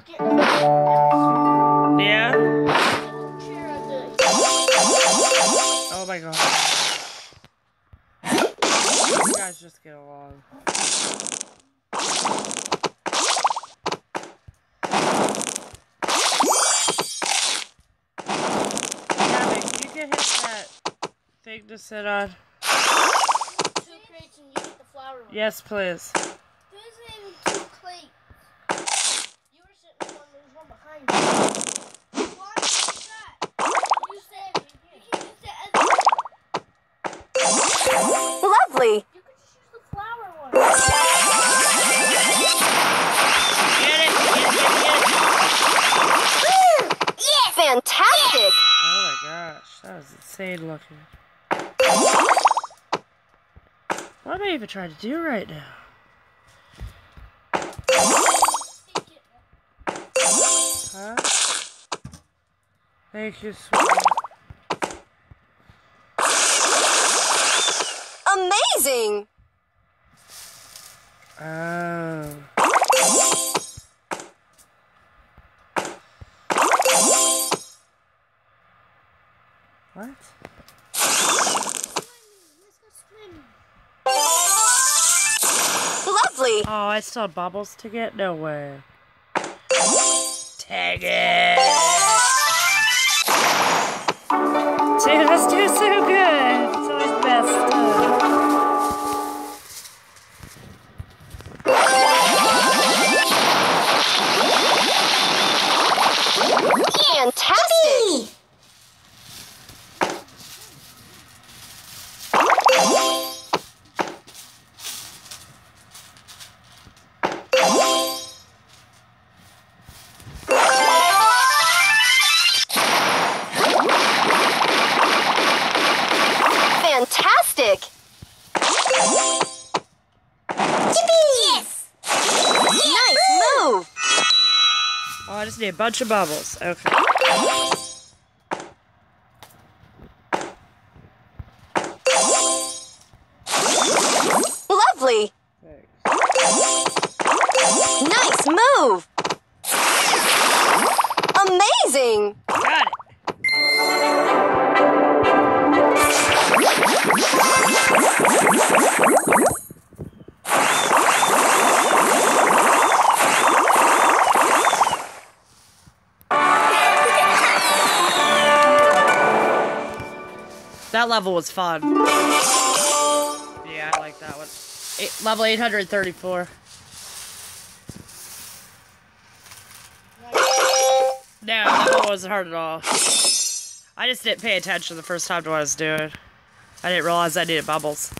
was getting the Yeah? chair at the Oh my god. You guys just get along. Gabby, can you get him that thing to sit on? two crates and you get the flower one. Yes, please. There's even two crates. You were sitting on one, there's one behind you. Why is that? You said you can use it as Lovely. You could just use the flower one. Get it! Get it! Get it! Yes. Fantastic. Oh my gosh, that was insane looking. What am I even trying to do right now? Huh? Thank you, sweetie. Amazing. Oh. What? Lovely. Oh, I still have bubbles to get? No way. Tag it! A bunch of bubbles. Okay. Lovely. Nice move. Amazing. Got it. That level was fun. Yeah, I like that one. Eight, level 834. No, that one wasn't hard at all. I just didn't pay attention the first time to what I was doing. I didn't realize I needed bubbles.